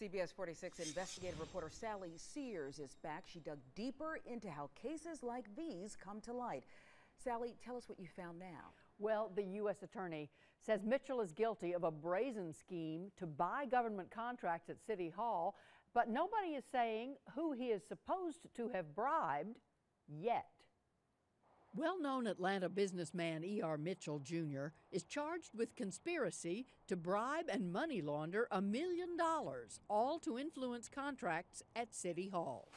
CBS 46 investigative reporter Sally Sears is back. She dug deeper into how cases like these come to light. Sally, tell us what you found now. Well, the U.S. Attorney says Mitchell is guilty of a brazen scheme to buy government contracts at City Hall, but nobody is saying who he is supposed to have bribed yet. Well known Atlanta businessman E.R. Mitchell Jr. is charged with conspiracy to bribe and money launder a million dollars, all to influence contracts at City Hall.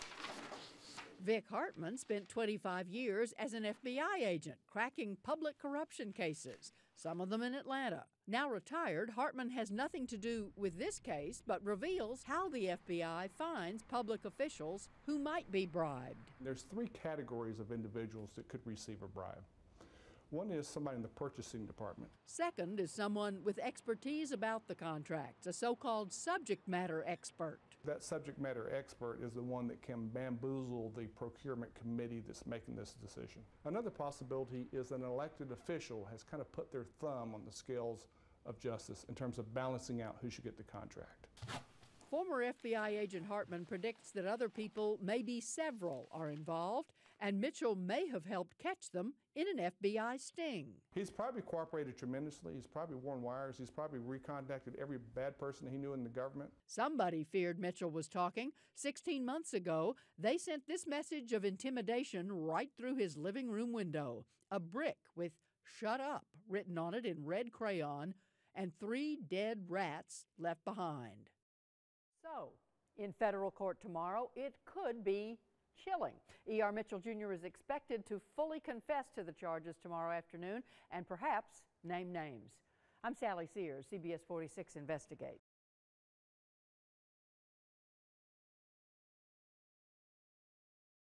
Vic Hartman spent 25 years as an FBI agent cracking public corruption cases, some of them in Atlanta. Now retired, Hartman has nothing to do with this case, but reveals how the FBI finds public officials who might be bribed. There's three categories of individuals that could receive a bribe. One is somebody in the purchasing department. Second is someone with expertise about the contracts, a so called subject matter expert. That subject matter expert is the one that can bamboozle the procurement committee that's making this decision. Another possibility is an elected official has kind of put their thumb on the scales of justice in terms of balancing out who should get the contract. Former FBI agent Hartman predicts that other people, maybe several, are involved, and Mitchell may have helped catch them in an FBI sting. He's probably cooperated tremendously. He's probably worn wires. He's probably recontacted every bad person he knew in the government. Somebody feared Mitchell was talking. 16 months ago, they sent this message of intimidation right through his living room window a brick with Shut Up written on it in red crayon and three dead rats left behind. So, in federal court tomorrow, it could be chilling. E.R. Mitchell Jr. is expected to fully confess to the charges tomorrow afternoon and perhaps name names. I'm Sally Sears, CBS 46 Investigate.